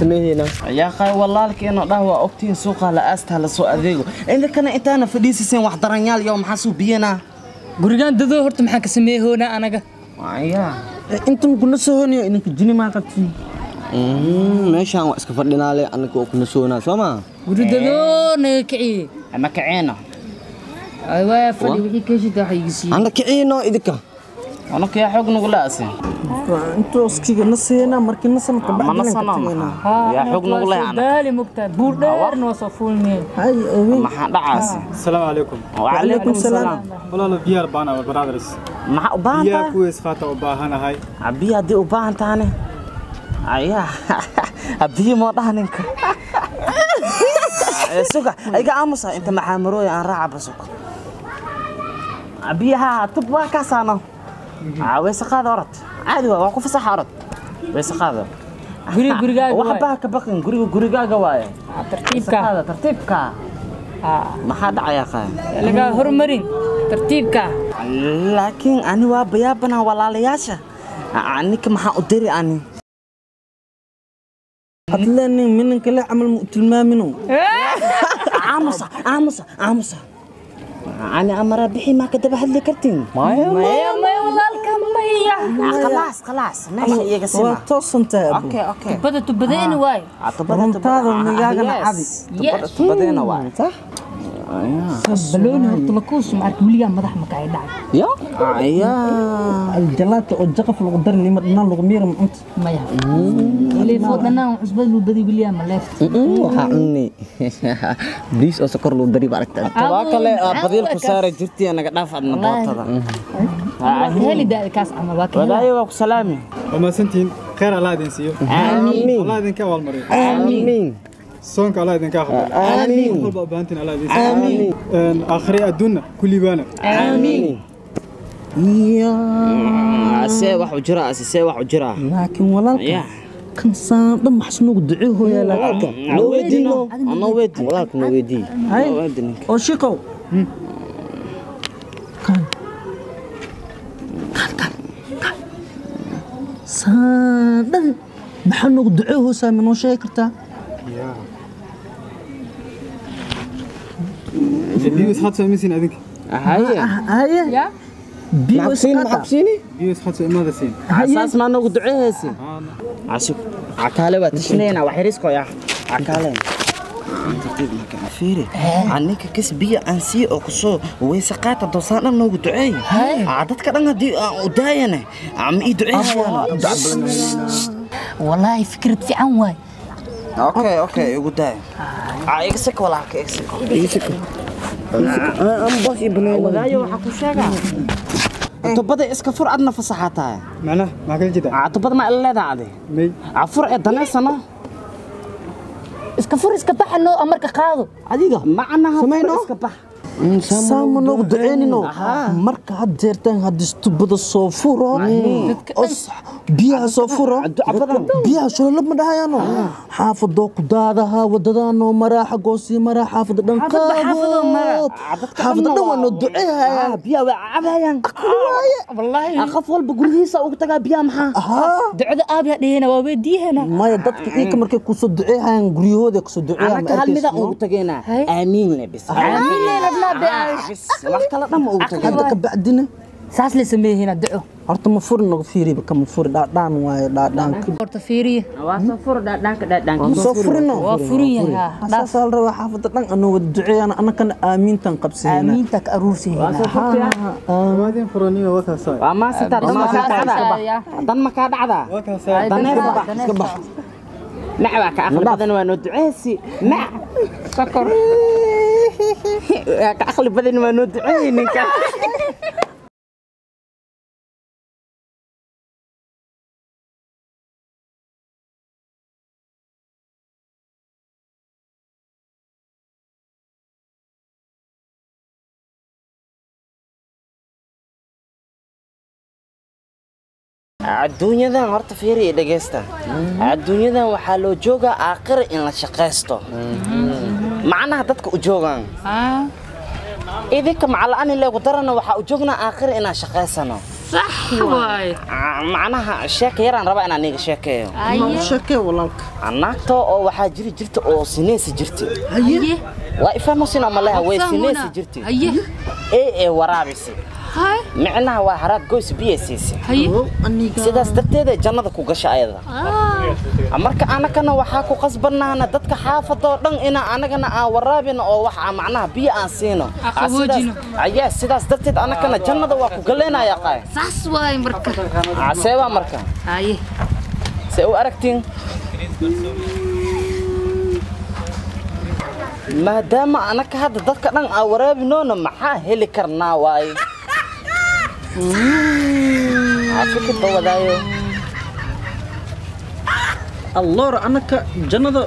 yaa walaalkeena dhah waa ogtiin suuqa la aastaa la soo adeego. Inta kana intaana fadhiisiseen wax daranyaal yow maxaa suu biyanaa gurigaan dadoo horta maxaan ka sameehoonaa anaga? Yaa intan kuna soo honiyo idinka jini maa qabtiin meeshaan waa iska fadhinaale anaga oo kuna soonaa soo maa guri dadoo naga kiciye ama kaceena ay waa fadhi wixii keeshita waxa iga siiyey ana kiciino idinka anaka yaa xoog nagu laasin intooskiga na seena markii na sana mana sana yaa xoog nagu leh ana daali mugtaa buur dheerna waa soo fuulmeen maxaa dhacaasi السلام عليكم وعليكم السلام والله بيار بانا برادرز maxaa u baahan بيار tahay كويس خاطر وباهنا هاي abiyi haddii u baahan tahane ayaa abiyi moo dhaha ninka Eh, suga iga aamusa inta maxaamarooya aan raaca basuka abiyaha tub waa kaasaano wayse qaada orod. Caadi waa waa ku fasaxa orod. Wayse qaada guri gurigaaga wax baa ka baqin guriga gurigaaga waaye. Tartiibka. Qaada tartiibka. Ah, maxaa dhacayaa qaaya lagaa hormarin tartiibka. Laakiin ani waa bayaabanaa walaalayaasha. Ninka maxaa u diri ani? Hadleenin minankale camal mu tilmaamino aamusa aamusa aamusa. Ani amara bixi maa ka daba hadli kartiin maya maya walaalka maya khalaas khalaas meesha iyaga sima waa toosantahay abo okay okay bada tubadeena waay runtaada migaagana cadi yes badeena waa balooni horta lakuus maarka weligaa madax maka ay dhacay ya ayaa aljalaata oo jaqaf lagu dari nima dhanaan lagu miira macunta maya leefoo dhanaan cusbad luu badi weligaa ma leefta waxaa cunni biis oo sokor lagu dari ba aragtaa waa kale badiil ku saara jirtii naga dhaaf adna bootada heli daadi kaas camal waa ka helaa wadaayo waa ku salaami وما سنتين خير الله يدين سيو آمين. الله يدين كوال مريض amiin صونك الله يدنك كاخذ آمين كل بأبانتين الله يدنك آمين آخرية الدنة كل بانا آمين يا سيوح وجرا سيوح وجرا لكن والله صان ضم حسنو دعوه يا لك نودينا أنا ودي والله نودي نودي وشيقو كان كان كان صان صادق نحن ندعوه سامي نوشيكرتا يا بيو يسحط سامي سين أديك هيا آه، آه، هيا بيو حبسيني حبسيني بيو يسحط ماذا سين؟ عساس ما نقول دعيه سين عشوف عكالة بتشنين أو حريسكو يا. عكالة. فيري. عنك كس بيا أنسي أقصو ويسقات الدوسان أنا ودعي عادت كأنا دي آه، وداينة. عم إيدعي والله فكرة في عواي أوكي أوكي وداي عايزك ولا عايزك Eh, tubada iska fur adna fasaxataa macnaha maxaa kala jeedaa? Ah, tubada ma leedaa adi may. Ah, Afur ee daneysano iska fur iska baxano marka qaado. Adiga macnaha iska bax saama noogu duceynino marka had jeertaan haddii tubada soo furo os biyaha soo furo biyaha shololab ma dhahayaano xaafadoo ku daadaha wadadaanoo maraa xagoo sii maraa xaafada dhan xaafada dhan waa noo waa cabayaan. Wallaahi. Qof walba gurigiisa ugu tagaa biyaa maxaa? Ducada aabiya dhehena waa weydiihena maya dadka iika markay ku soo duceehayaan guryahooda ku soo hal midaan ugu Hay. aamiin bis bis wax kale dhan ma ugu hadda tageen ka bacdina saas la sameeyena duco horta ma furi noga fiiriba kama furi dhaadhaan waaye dhaadhaanka horta fiiriye waa soo furo dhaadhaanka dhaadhaanka soo furino waa furin yahaa dhaaf saasaa la rabaa xaafada dhan anoo wada duceeyaan annakana aamiintan qabsanayna aamiinta ka aruursayena وادين فرونية وكاساي waa maasintaa dan ma kaa dhacdaa dan ma kaa dhacdaa وكاساي daneer bax iska bax nac baa ka aqli badan waa noo duceesi nac sokor ka aqli badan waa noo duceeyey ninka. Adduunyadan horta fiiri dhegeysta adduunyadan waxaa loo joogaa aakhira in la shaqaysto macnaha dadka u joogaan. Idinka macala'ani leegu darana waxaa u joognaa aakhira inaan shaqaysano Ah, macnaha sheeka yaraan rabaa inaan iga sheekeeyo. Naagta oo waxaa jiri jirta oo sineysi jirta haye. Waa ifahmusina maleha way sineysi jirta haye. Ee ee waraabisi. Micnaha waa haraad goys biya siisay haye. Aniga. Sidaas darteeda jannada ku gasha ayada. Ah marka anagana waxaa ku qasbanahna dadka xaafadoo dhan inaa anagana aan waraabino oo wax aan macnaha biyo aan siino. Ayaa sidaas darteed anagana jannada waa ku galeynaya qaay. Saas waay marka. Seebaa marka. Haye see u aragtiin? Maadaama anaka hadda dadka dhan aan waraabinoona maxaa heli karnaa waaye? Afikirka wadaayo alloor anaka jannada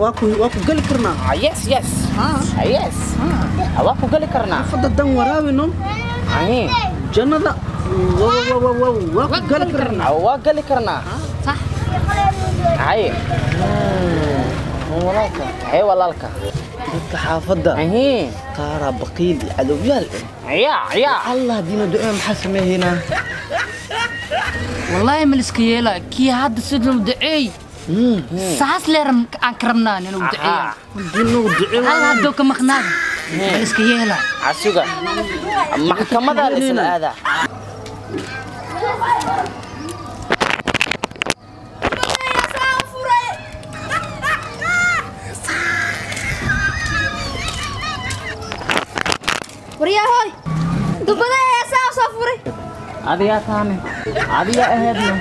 waa ku waa ku geli karnaa Ah, yes yes. Ah, yes. Ah, waa ku geli karnaa fadda dan waraabino Ahi. jannada waa waa waa waa waa ku geli karnaa Ah, waa geli karnaa sax haye walaalka haye walaalka dadka xaafadda ahi qaaraa baqiil iyo cadowyaal eh ya ya allah diina ducee maxaa sameehaynaa wallaahi ma liska yeela kii hadda siduu duceey saas leeram aan ka rabnaa inuu duceeya diinuu ducee hal haddoo ka maqnaada ma liska yeela casuga maxkamadaa la isla aadaa waryahoy dubada heesaa soo furay adigaa taane adigaa aheedno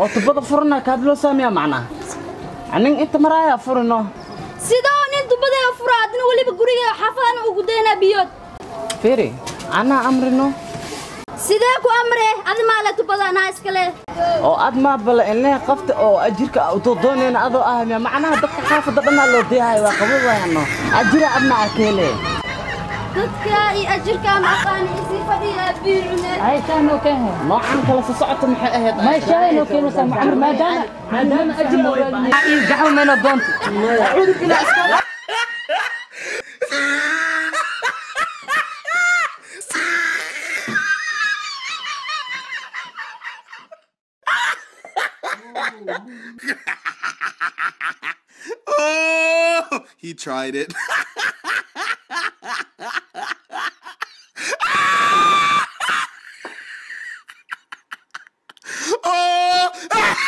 oo tubada furana kaadloo saamiya macnaa anin inta maraayaa furino sidoo nin dubada fura adina weliba guriga xaafadana ugu daynaa biyood firi anaa amrino sidee ku amre adi maale dubada anaa iskale oo aad maabala inlee qafta oo ajirka doonayna adoo ahamiya macnaha dadka xaafadda dhannaa loo deehayo waa qabadayano ajira adna arkeele dadka iyo ajirkaan aqaani isii fadhiya biirune ay tahnoo keenhe noocan kala soo socota maxay ahayd ما شاء الله كانوا سامع ما دام ما دام اجل قحوا من الضنط Oh, he tried it. Ah!